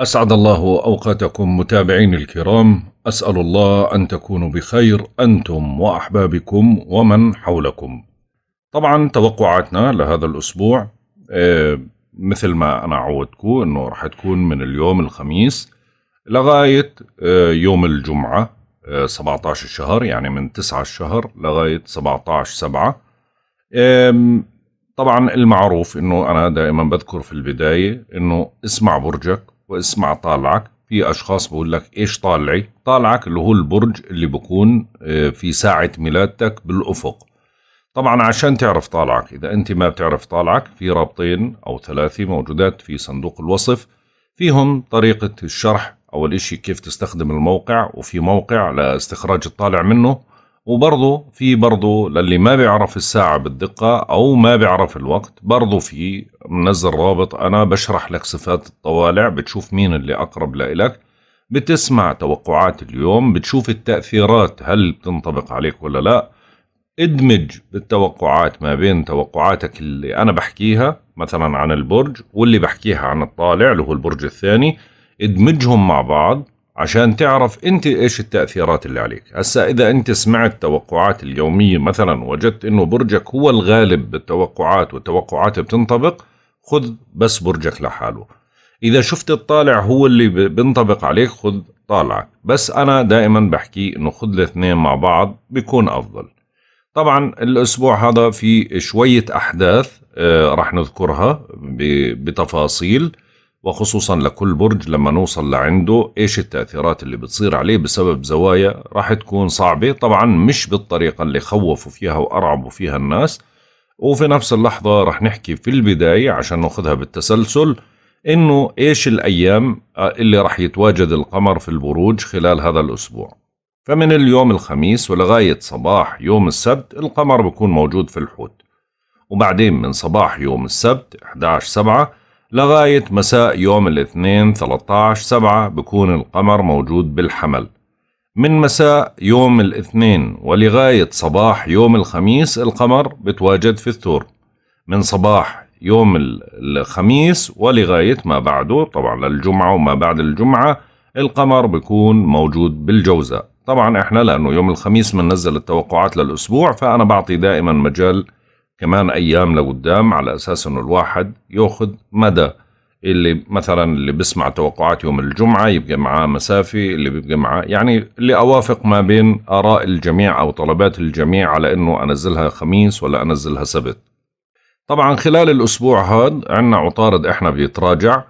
أسعد الله أوقاتكم متابعين الكرام. أسأل الله أن تكونوا بخير أنتم وأحبابكم ومن حولكم. طبعا توقعاتنا لهذا الأسبوع آه، مثل ما أنا عودتكم أنه رح تكون من اليوم الخميس لغاية آه، يوم الجمعة 17 آه، الشهر يعني من 9 الشهر لغاية 17 سبعة. طبعا المعروف إنه أنا دائما بذكر في البداية إنه اسمع برجك واسمع طالعك. في أشخاص بقول لك إيش طالعي؟ طالعك اللي هو البرج اللي بكون آه، في ساعة ميلادتك بالأفق. طبعا عشان تعرف طالعك. إذا أنت ما بتعرف طالعك في رابطين أو ثلاثة موجودات في صندوق الوصف. فيهم طريقة الشرح أول إشي كيف تستخدم الموقع وفي موقع لإستخراج الطالع منه. وبرضه في برضه للي ما بيعرف الساعة بالدقة أو ما بيعرف الوقت برضه في منزل رابط أنا بشرح لك صفات الطوالع بتشوف مين اللي أقرب لإلك بتسمع توقعات اليوم بتشوف التأثيرات هل بتنطبق عليك ولا لا ادمج بالتوقعات ما بين توقعاتك اللي أنا بحكيها مثلا عن البرج واللي بحكيها عن الطالع اللي هو البرج الثاني ادمجهم مع بعض عشان تعرف انت إيش التأثيرات اللي عليك. هسا إذا انت سمعت التوقعات اليومية مثلا وجدت إنه برجك هو الغالب بالتوقعات والتوقعات بتنطبق خذ بس برجك لحاله. إذا شفت الطالع هو اللي بينطبق عليك خذ طالعك. بس أنا دائما بحكي إنه خذ الاثنين مع بعض بيكون أفضل. طبعا الأسبوع هذا في شوية أحداث آه راح نذكرها بتفاصيل. وخصوصا لكل برج لما نوصل لعنده إيش التأثيرات اللي بتصير عليه بسبب زوايا راح تكون صعبة؟ طبعا مش بالطريقة اللي خوفوا فيها وأرعبوا فيها الناس. وفي نفس اللحظة راح نحكي في البداية عشان ناخذها بالتسلسل إنه إيش الأيام اللي راح يتواجد القمر في البروج خلال هذا الأسبوع. فمن اليوم الخميس ولغاية صباح يوم السبت القمر بيكون موجود في الحوت. وبعدين من صباح يوم السبت 11 سبعة لغاية مساء يوم الاثنين 13 سبعة بكون القمر موجود بالحمل. من مساء يوم الاثنين ولغاية صباح يوم الخميس القمر بتواجد في الثور. من صباح يوم الخميس ولغاية ما بعده طبعا للجمعة وما بعد الجمعة القمر بيكون موجود بالجوزاء. طبعا إحنا لأنه يوم الخميس بننزل التوقعات للأسبوع فأنا بعطي دائما مجال كمان أيام لقدام على أساس إنه الواحد يأخذ مدى. اللي مثلا اللي بسمع توقعات يوم الجمعة يبقى معاه مسافة اللي بيبقى معاه يعني اللي أوافق ما بين آراء الجميع أو طلبات الجميع على أنه أنزلها خميس ولا أنزلها سبت. طبعا خلال الأسبوع هذا عنا عطارد إحنا بيتراجع.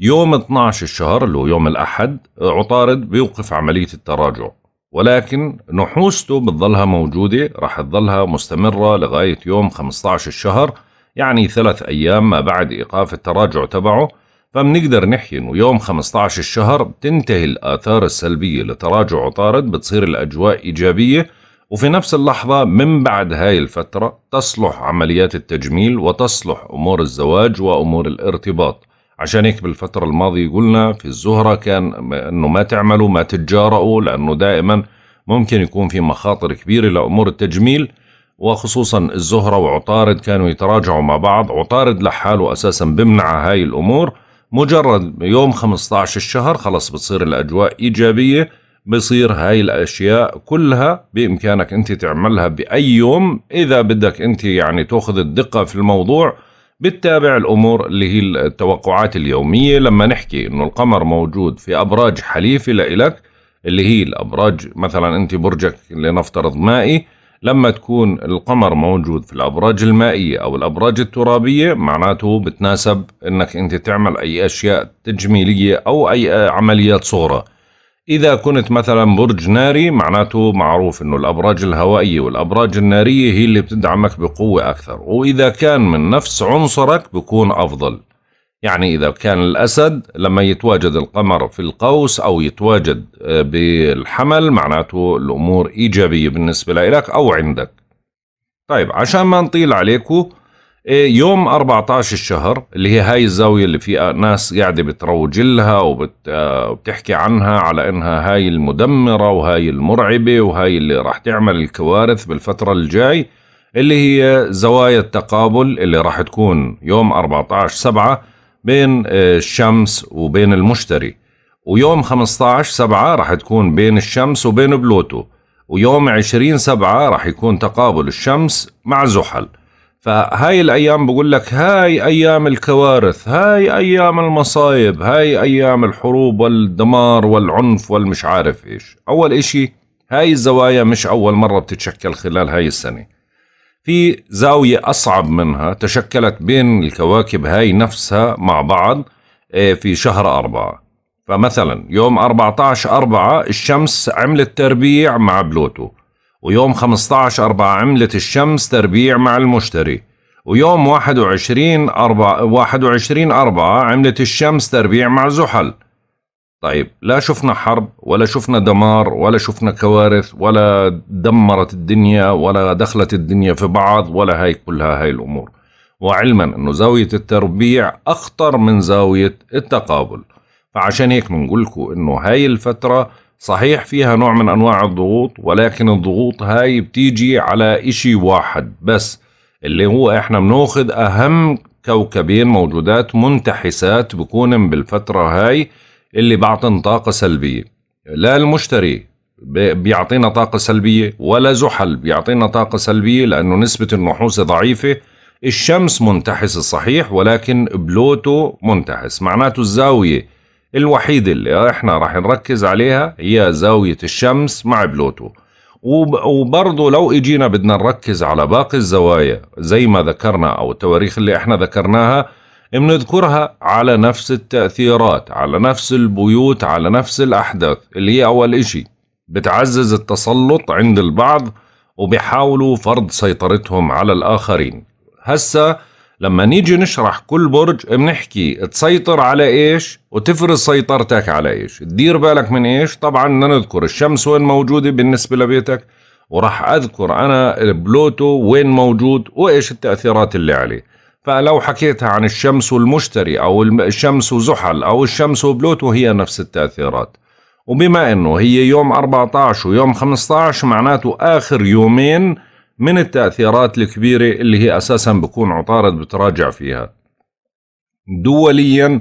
يوم 12 الشهر اللي هو يوم الأحد عطارد بيوقف عملية التراجع. ولكن نحوسته بتظلها موجودة راح تظلها مستمرة لغاية يوم 15 الشهر يعني ثلاث أيام ما بعد إيقاف التراجع تبعه. فبنقدر نحكي إنه يوم 15 الشهر بتنتهي الآثار السلبية لتراجع عطارد بتصير الأجواء إيجابية. وفي نفس اللحظة من بعد هاي الفترة تصلح عمليات التجميل وتصلح أمور الزواج وأمور الارتباط. عشان هيك بالفترة الماضية قلنا في الزهرة كان إنه ما تعملوا ما تتجارؤوا لأنه دائما ممكن يكون في مخاطر كبيرة لأمور التجميل وخصوصا الزهرة وعطارد كانوا يتراجعوا مع بعض. عطارد لحاله أساسا بمنع هاي الأمور. مجرد يوم 15 الشهر خلص بتصير الأجواء إيجابية بصير هاي الأشياء كلها بإمكانك أنت تعملها بأي يوم. إذا بدك أنت يعني تأخذ الدقة في الموضوع بتتابع الأمور اللي هي التوقعات اليومية. لما نحكي إنه القمر موجود في أبراج حليفة لإلك اللي هي الأبراج مثلا أنت برجك لنفترض مائي لما تكون القمر موجود في الأبراج المائية أو الأبراج الترابية معناته بتناسب إنك أنت تعمل أي أشياء تجميلية أو أي عمليات صغرى. إذا كنت مثلا برج ناري معناته معروف أنه الأبراج الهوائية والأبراج النارية هي اللي بتدعمك بقوة أكثر. وإذا كان من نفس عنصرك بكون أفضل. يعني إذا كان الأسد لما يتواجد القمر في القوس أو يتواجد آه، بالحمل معناته الأمور إيجابية بالنسبة لك أو عندك. طيب عشان ما نطيل عليكم يوم 14 الشهر اللي هي هاي الزاوية اللي فيها ناس قاعدة بتروج لها وبتحكي عنها على إنها هاي المدمرة وهاي المرعبة وهاي اللي راح تعمل الكوارث بالفترة الجاي اللي هي زوايا التقابل اللي راح تكون يوم 14 سبعة بين آه، الشمس وبين المشتري. ويوم 15 سبعة راح تكون بين الشمس وبين بلوتو. ويوم 20 سبعة راح يكون تقابل الشمس مع زحل. فهاي الأيام بقول لك هاي أيام الكوارث هاي أيام المصايب هاي أيام الحروب والدمار والعنف والمش عارف إيش. أول إشي هاي الزوايا مش أول مرة بتتشكل خلال هاي السنة. في زاوية أصعب منها تشكلت بين الكواكب هاي نفسها مع بعض آه، في شهر أربعة. فمثلا يوم 14 أربعة الشمس عملت تربيع مع بلوتو. ويوم 15 أربعة عملت الشمس تربيع مع المشتري. ويوم 21 أربعة 21 أربعة عملت الشمس تربيع مع زحل. طيب لا شفنا حرب ولا شفنا دمار ولا شفنا كوارث ولا دمرت الدنيا ولا دخلت الدنيا في بعض ولا هاي كلها هاي الأمور. وعلما أنه زاوية التربيع أخطر من زاوية التقابل. فعشان هيك بنقول لكم أنه هاي الفترة صحيح فيها نوع من أنواع الضغوط ولكن الضغوط هاي بتيجي على إشي واحد بس اللي هو إحنا بناخذ أهم كوكبين موجودات منتحسات بكون بالفترة هاي اللي بعطن طاقة سلبية. لا المشتري بيعطينا طاقة سلبية ولا زحل بيعطينا طاقة سلبية لأنه نسبة النحوس ضعيفة. الشمس منتحس صحيح ولكن بلوتو منتحس معناته الزاوية الوحيدة اللي إحنا راح نركز عليها هي زاوية الشمس مع بلوتو. وبرضه لو اجينا بدنا نركز على باقي الزوايا زي ما ذكرنا أو التواريخ اللي إحنا ذكرناها بنذكرها على نفس التأثيرات على نفس البيوت على نفس الأحداث اللي هي أول إشي. بتعزز التسلط عند البعض وبيحاولوا فرض سيطرتهم على الآخرين. هسا لما نيجي نشرح كل برج بنحكي تسيطر على إيش وتفرض سيطرتك على إيش. تدير بالك من إيش؟ طبعا نذكر الشمس وين موجودة بالنسبة لبيتك وراح أذكر أنا بلوتو وين موجود وإيش التأثيرات اللي عليه. فلو حكيتها عن الشمس والمشتري أو الشمس وزحل أو الشمس وبلوتو هي نفس التأثيرات. وبما أنه هي يوم 14 ويوم 15 معناته آخر يومين من التأثيرات الكبيرة اللي هي أساسا بكون عطارد بتراجع فيها. دوليا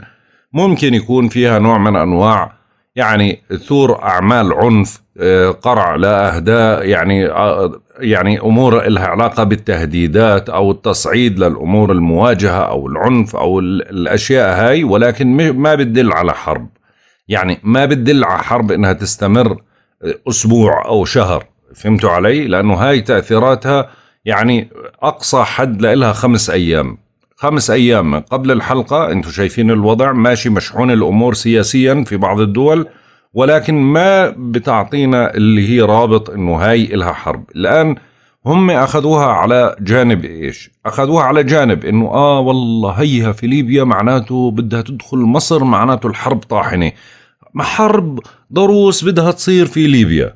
ممكن يكون فيها نوع من أنواع يعني ثور أعمال عنف آه، قرع لا أهداء يعني آه، يعني أمور لها علاقة بالتهديدات أو التصعيد للأمور المواجهة أو العنف أو الأشياء هاي ولكن ما بتدل على حرب. يعني ما بتدل على حرب إنها تستمر أسبوع أو شهر. فهمتوا علي؟ لأنه هاي تأثيراتها يعني أقصى حد لها خمس أيام. خمس أيام قبل الحلقة أنتم شايفين الوضع ماشي مشحون الأمور سياسيا في بعض الدول ولكن ما بتعطينا اللي هي رابط إنه هاي إلها حرب. الآن هم أخذوها على جانب إيش؟ أخذوها على جانب إنه آه والله هيها في ليبيا معناته بدها تدخل مصر معناته الحرب طاحنة. ما حرب ضروس بدها تصير في ليبيا.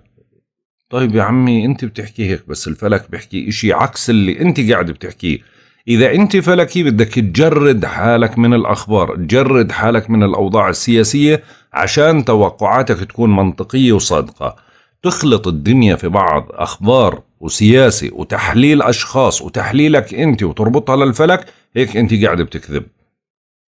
طيب يا عمي انت بتحكي هيك بس الفلك بيحكي إشي عكس اللي انت قاعد بتحكيه. إذا أنت فلكي بدك تجرد حالك من الأخبار تجرد حالك من الأوضاع السياسية عشان توقعاتك تكون منطقية وصادقة. تخلط الدنيا في بعض أخبار وسياسة وتحليل أشخاص وتحليلك أنت وتربطها للفلك هيك أنت قاعد بتكذب.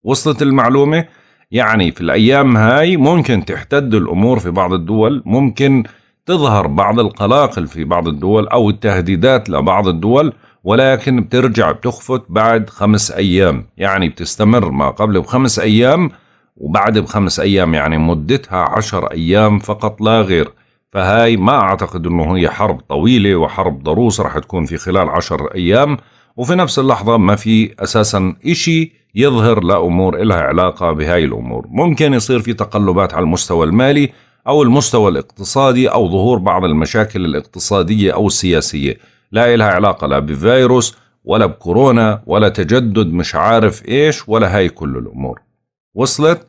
وصلت المعلومة؟ يعني في الأيام هاي ممكن تحتد الأمور في بعض الدول ممكن تظهر بعض القلاقل في بعض الدول أو التهديدات لبعض الدول ولكن بترجع بتخفت بعد خمس أيام. يعني بتستمر ما قبل بخمس أيام وبعد بخمس أيام يعني مدتها عشر أيام فقط لا غير. فهاي ما أعتقد أنه هي حرب طويلة وحرب ضروس رح تكون في خلال عشر أيام. وفي نفس اللحظة ما في أساسا إشي يظهر لأمور إلها علاقة بهاي الأمور. ممكن يصير في تقلبات على المستوى المالي أو المستوى الاقتصادي أو ظهور بعض المشاكل الاقتصادية أو السياسية. لا إلها علاقة لا بفيروس ولا بكورونا ولا تجدد مش عارف إيش ولا هاي كل الأمور. وصلت؟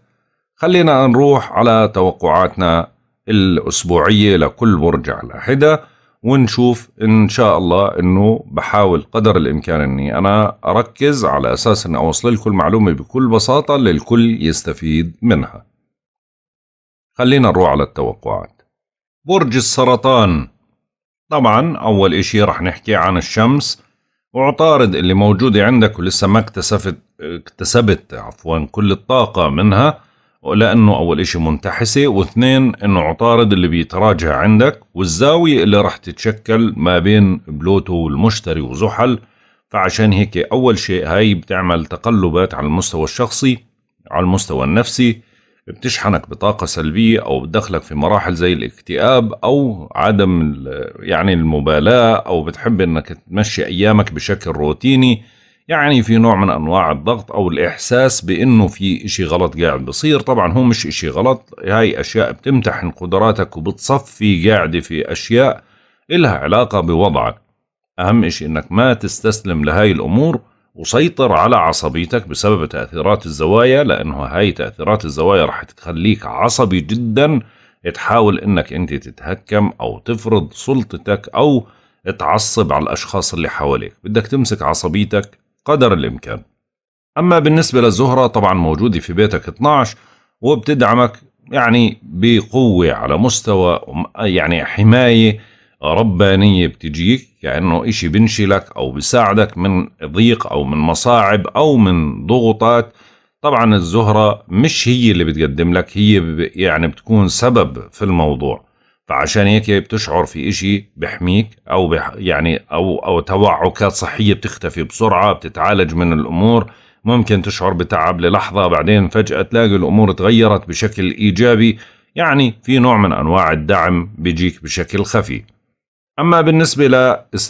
خلينا نروح على توقعاتنا الأسبوعية لكل برج على حدة ونشوف إن شاء الله إنه بحاول قدر الإمكان إني أنا أركز على أساس إني أوصل لكم المعلومة بكل بساطة للكل يستفيد منها. خلينا نروح على التوقعات. برج السرطان. طبعا أول إشي رح نحكي عن الشمس. وعطارد اللي موجودة عندك ولسه ما اكتسفت اكتسبت عفوا كل الطاقة منها لأنه أول إشي منتحسة واثنين أنه عطارد اللي بيتراجع عندك والزاوية اللي راح تتشكل ما بين بلوتو والمشتري وزحل. فعشان هيك أول شيء هاي بتعمل تقلبات على المستوى الشخصي على المستوى النفسي بتشحنك بطاقة سلبية أو بتدخلك في مراحل زي الاكتئاب أو عدم يعني المبالاة أو بتحب إنك تمشي أيامك بشكل روتيني. يعني في نوع من أنواع الضغط أو الإحساس بإنه في إشي غلط قاعد بصير. طبعا هو مش إشي غلط هاي أشياء بتمتحن قدراتك وبتصفي قاعدة في أشياء إلها علاقة بوضعك. أهم إشي إنك ما تستسلم لهاي الأمور وسيطر على عصبيتك بسبب تأثيرات الزوايا لأنه هاي تأثيرات الزوايا رح تخليك عصبي جدا. تحاول إنك أنت تتهكم أو تفرض سلطتك أو تعصب على الأشخاص اللي حواليك. بدك تمسك عصبيتك قدر الإمكان. أما بالنسبة للزهرة طبعا موجودة في بيتك 12 وبتدعمك يعني بقوة على مستوى يعني حماية ربانية بتجيك كأنه إشي بنشلك أو بساعدك من ضيق أو من مصاعب أو من ضغوطات. طبعا الزهرة مش هي اللي بتقدم لك هي يعني بتكون سبب في الموضوع. فعشان هيك بتشعر في إشي بحميك أو بح يعني أو أو توعكات صحية بتختفي بسرعة بتتعالج من الأمور. ممكن تشعر بتعب للحظة بعدين فجأة تلاقي الأمور تغيرت بشكل إيجابي. يعني في نوع من أنواع الدعم بيجيك بشكل خفي. أما بالنسبة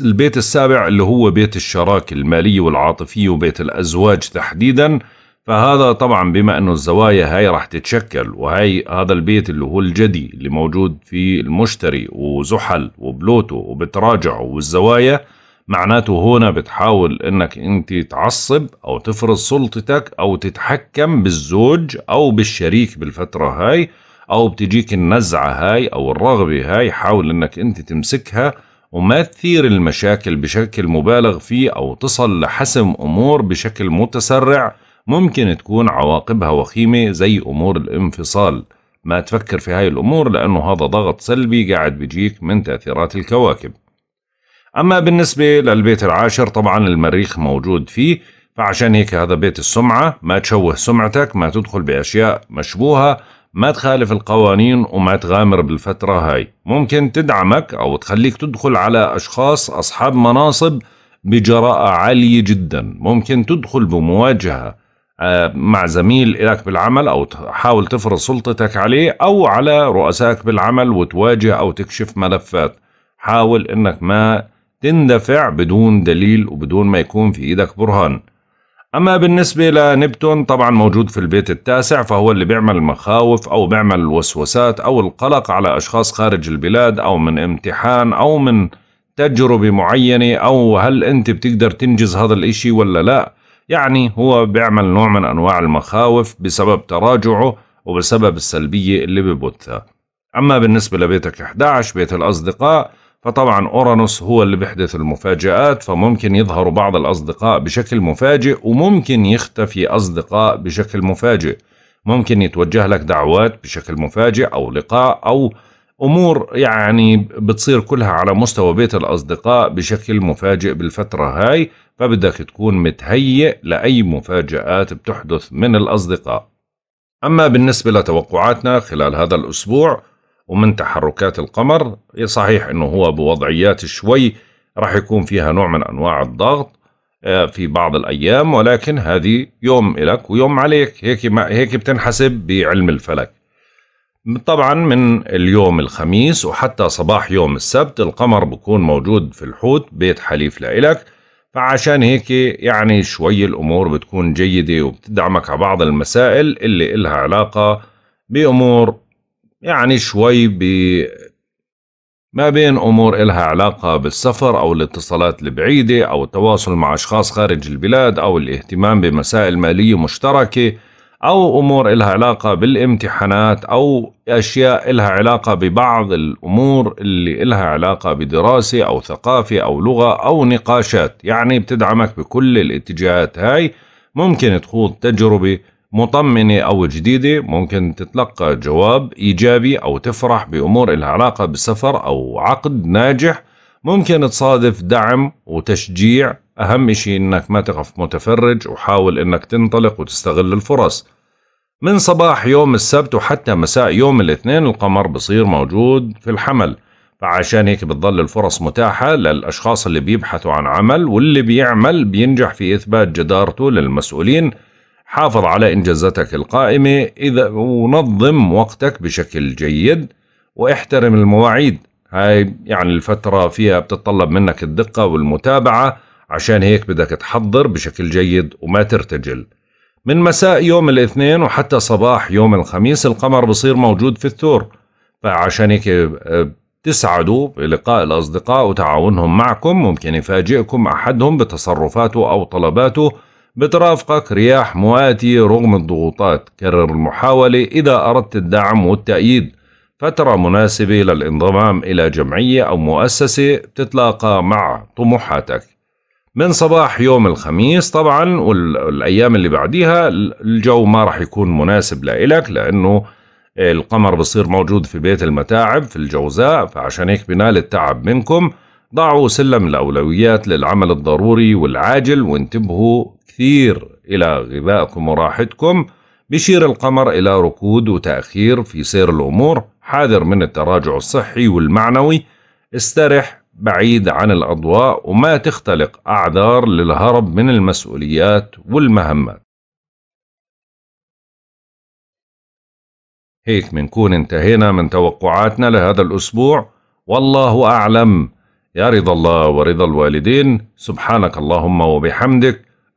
للبيت السابع اللي هو بيت الشراكة المالية والعاطفية وبيت الأزواج تحديدا فهذا طبعا بما أنه الزوايا هاي راح تتشكل وهي هذا البيت اللي هو الجدي اللي موجود في المشتري وزحل وبلوتو وبتراجع والزوايا معناته هنا بتحاول إنك أنت تعصب أو تفرض سلطتك أو تتحكم بالزوج أو بالشريك بالفترة هاي أو بتجيك النزعة هاي أو الرغبة هاي حاول إنك أنت تمسكها وما تثير المشاكل بشكل مبالغ فيه أو تصل لحسم أمور بشكل متسرع. ممكن تكون عواقبها وخيمة زي أمور الانفصال. ما تفكر في هاي الأمور لأنه هذا ضغط سلبي قاعد بيجيك من تأثيرات الكواكب. أما بالنسبة للبيت العاشر طبعا المريخ موجود فيه فعشان هيك هذا بيت السمعة. ما تشوه سمعتك ما تدخل بأشياء مشبوهة ما تخالف القوانين وما تغامر بالفترة هاي. ممكن تدعمك أو تخليك تدخل على أشخاص أصحاب مناصب بجراءة عالية جدا. ممكن تدخل بمواجهة آه، مع زميل لك بالعمل أو تحاول تفرض سلطتك عليه أو على رؤسائك بالعمل وتواجه أو تكشف ملفات. حاول أنك ما تندفع بدون دليل وبدون ما يكون في إيدك برهان. أما بالنسبة لنبتون طبعا موجود في البيت التاسع فهو اللي بيعمل مخاوف أو بيعمل وسوسات أو القلق على أشخاص خارج البلاد أو من امتحان أو من تجربة معينة أو هل أنت بتقدر تنجز هذا الإشي ولا لا. يعني هو بيعمل نوع من أنواع المخاوف بسبب تراجعه وبسبب السلبية اللي ببثها. أما بالنسبة لبيتك 11 بيت الأصدقاء فطبعا أورانوس هو اللي بيحدث المفاجآت فممكن يظهروا بعض الأصدقاء بشكل مفاجئ وممكن يختفي أصدقاء بشكل مفاجئ. ممكن يتوجه لك دعوات بشكل مفاجئ أو لقاء أو أمور يعني بتصير كلها على مستوى بيت الأصدقاء بشكل مفاجئ بالفترة هاي فبدك تكون متهيئ لأي مفاجآت بتحدث من الأصدقاء. أما بالنسبة لتوقعاتنا خلال هذا الأسبوع ومن تحركات القمر صحيح إنه هو بوضعيات شوي راح يكون فيها نوع من أنواع الضغط آه، في بعض الأيام ولكن هذه يوم لك ويوم عليك هيك ما هيك بتنحسب بعلم الفلك. طبعا من اليوم الخميس وحتى صباح يوم السبت القمر بكون موجود في الحوت بيت حليف لإلك. فعشان هيك يعني شوي الأمور بتكون جيدة وبتدعمك على بعض المسائل اللي إلها علاقة بأمور يعني شوي ب ما بين أمور إلها علاقة بالسفر أو الاتصالات البعيدة أو التواصل مع أشخاص خارج البلاد أو الاهتمام بمسائل مالية مشتركة أو أمور إلها علاقة بالامتحانات أو أشياء إلها علاقة ببعض الأمور اللي إلها علاقة بدراسة أو ثقافة أو لغة أو نقاشات. يعني بتدعمك بكل الاتجاهات. هاي ممكن تخوض تجربة مطمنة أو جديدة ممكن تتلقى جواب إيجابي أو تفرح بأمور لها علاقة بالسفر أو عقد ناجح. ممكن تصادف دعم وتشجيع. أهم إشي إنك ما تقف متفرج وحاول إنك تنطلق وتستغل الفرص. من صباح يوم السبت وحتى مساء يوم الاثنين القمر بصير موجود في الحمل. فعشان هيك بتظل الفرص متاحة للأشخاص اللي بيبحثوا عن عمل واللي بيعمل بينجح في إثبات جدارته للمسؤولين. حافظ على إنجازاتك القائمة إذا ونظم وقتك بشكل جيد واحترم المواعيد. هاي يعني الفترة فيها بتتطلب منك الدقة والمتابعة عشان هيك بدك تحضر بشكل جيد وما ترتجل. من مساء يوم الاثنين وحتى صباح يوم الخميس القمر بصير موجود في الثور. فعشان هيك آه، تسعدوا بلقاء الأصدقاء وتعاونهم معكم. ممكن يفاجئكم أحدهم بتصرفاته أو طلباته. بترافقك رياح مواتية رغم الضغوطات. كرر المحاولة إذا أردت الدعم والتأييد. فترة مناسبة للانضمام إلى جمعية أو مؤسسة بتتلاقى مع طموحاتك. من صباح يوم الخميس طبعا والأيام اللي بعديها الجو ما راح يكون مناسب لإلك لأنه القمر بصير موجود في بيت المتاعب في الجوزاء فعشان هيك بنال التعب منكم. ضعوا سلم الأولويات للعمل الضروري والعاجل وانتبهوا كثير إلى غذائكم وراحتكم بشير القمر إلى ركود وتأخير في سير الأمور. حاذر من التراجع الصحي والمعنوي. استرح بعيد عن الأضواء وما تختلق أعذار للهرب من المسؤوليات والمهمات. هيك منكون انتهينا من توقعاتنا لهذا الأسبوع. والله أعلم. يا رضا الله ورضا الوالدين. سبحانك اللهم وبحمدك.